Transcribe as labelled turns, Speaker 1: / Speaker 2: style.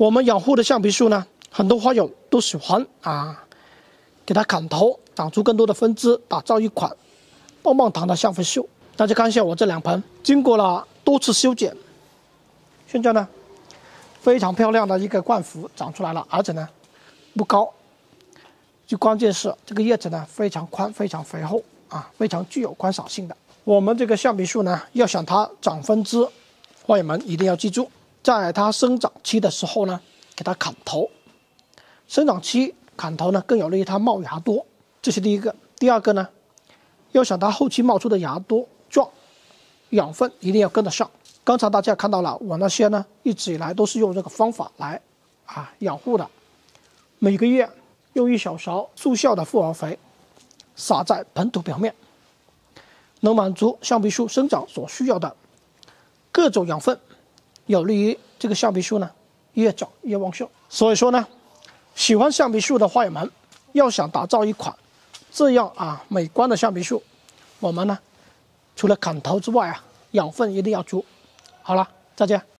Speaker 1: 我们养护的橡皮树呢，很多花友都喜欢啊，给它砍头，长出更多的分支，打造一款棒棒糖的橡皮树。大家看一下我这两盆，经过了多次修剪，现在呢，非常漂亮的一个冠幅长出来了，而且呢，不高。最关键是这个叶子呢非常宽，非常肥厚啊，非常具有观赏性的。我们这个橡皮树呢，要想它长分支，花友们一定要记住，在它生长期的时候呢，给它砍头。生长期砍头呢，更有利于它冒芽多，这是第一个。第二个呢，要想它后期冒出的芽多壮，养分一定要跟得上。刚才大家看到了，我那些呢，一直以来都是用这个方法来啊养护的，每个月。用一小勺速效的复合肥撒在盆土表面，能满足橡皮树生长所需要的各种养分，有利于这个橡皮树呢越长越旺盛。所以说呢，喜欢橡皮树的花友们，要想打造一款这样啊美观的橡皮树，我们呢除了砍头之外啊，养分一定要足。好了，再见。